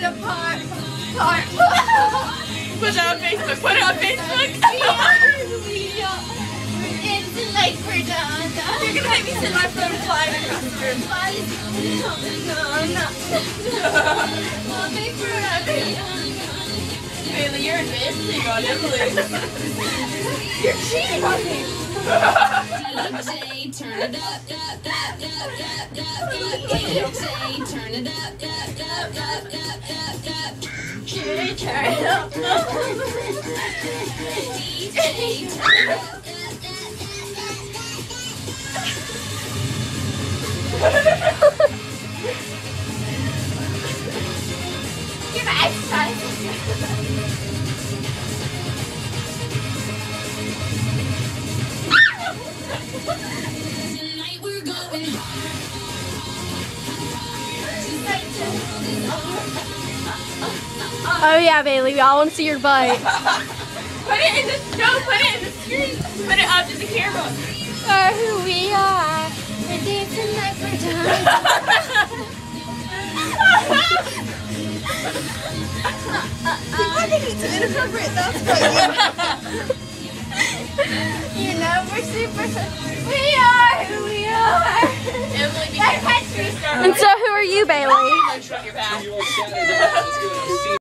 in a park. Park. Put it on Facebook. Put it on Facebook. we are. We are. It's like we're done. You're gonna make me sit my phone flying across the room. Bailey, you're advancing on Emily. you're cheating on me. DJ, turn it up, up, up, up, up, up, up. DJ, turn it up, up, up, up, up, up, up. Should turn it up? DJ, turn it up, Give exercise. Oh yeah, Bailey, we all want to see your butt. Put it in the no. Put it in the screen. Put it up to the camera. Are who we are. We're dancing like we're done. I think it's inappropriate. That's what You know we're super. We are who. Emily, be careful. And so, who are you, Bailey?